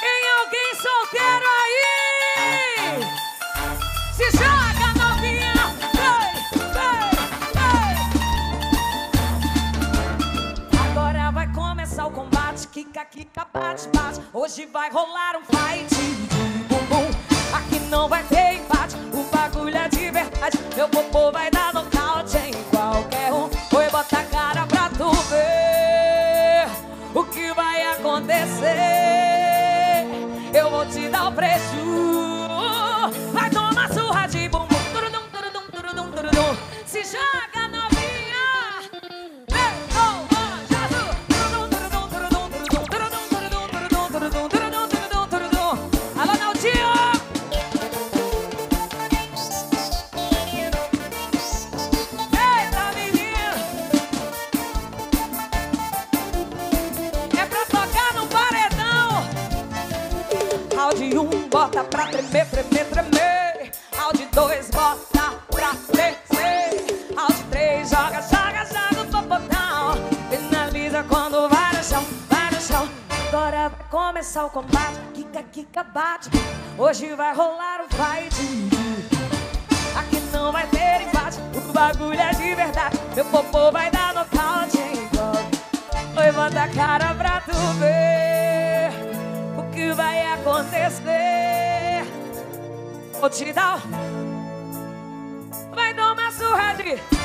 Tem alguém solteiro aí? Se joga, novinha! Ei, ei, ei. Agora vai começar o combate. Kika, kika, bate, bate. Hoje vai rolar um fight. Aqui não vai ter empate. O bagulho é de verdade. Meu popô te dar o preço. Vai Round 1 um, bota pra tremer, tremer, tremer. Round 2 bota pra descer. Round 3 joga, joga, joga o popotão. Finaliza quando vai no chão, vai no chão. Agora vai começar o combate. Kika, kika, bate. Hoje vai rolar o fight. Aqui não vai ter empate, o bagulho é de verdade. Meu popô vai dar nocaute. Oi, bota a cara pra tu ver acontecer. Vou te dar. Vai dar uma surra de.